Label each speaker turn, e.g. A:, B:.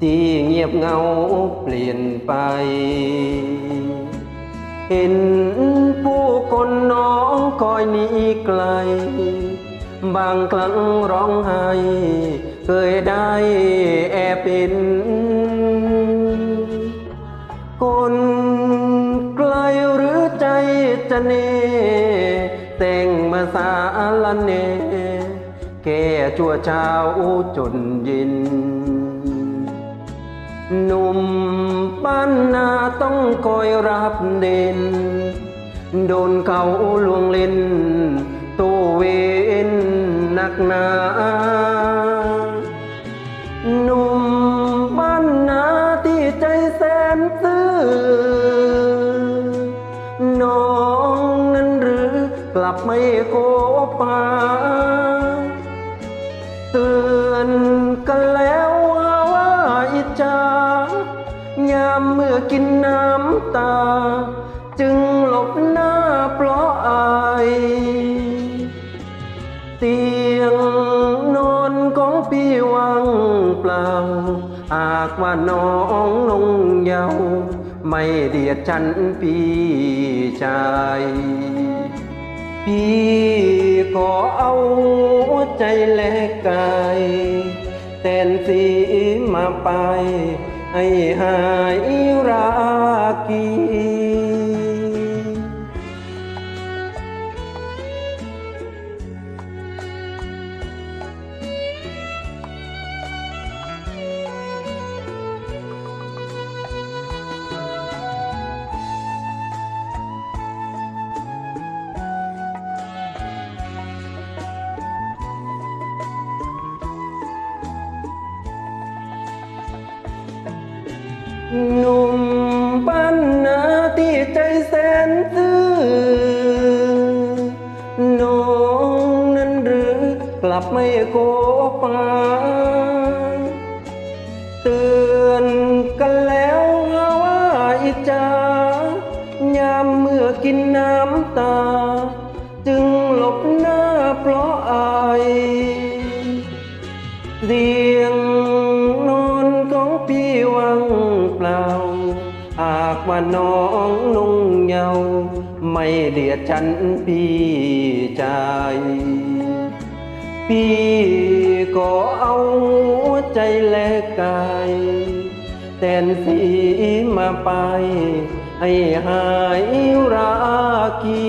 A: ที่เงียบเงาเปลี่ยนไป เห็นผู้คนน้องคอยหนีไกล บางครั้งร้องไห้ เคยได้แอบเป็นคนไกลหรือใจจะเน แต่งมาสาละเน แก่ชั่วเช้าจนย็น หนุ่มบ้านนาต้องคอยรับเด่น โดนเขาลวงเล่นตัวเวนหนักหนาหนุ่มบ้านนาที่ใจแสนซื่อน้องนั้นหรือกลับไม่โคปา ยามเมื่อกินน้ำตา จึงหลบหน้าเพราะอายเตียงนอนของพี่ว่างเปล่าหากว่าน้องนงเยาวไม่เดียดฉันพี่ชายพี่ก็เอาใจแลกกายแทนสีมาไป ให้หายรากี หนุ่มบ้านนาที่ใจแสนซื่อน้องนั้นหรือกลับไม่โกปาเตือนกันแล้วว่าอิจายามเมื่อกินน้ำตา จึงหลบหน้าเพราะอาย เลาหากว่าน้องนุ่งเยาว์ไม่เดียดฉันพี่ใจ พี่ก็เอาใจแลกกายแทนสีมาไป ให้หายรากี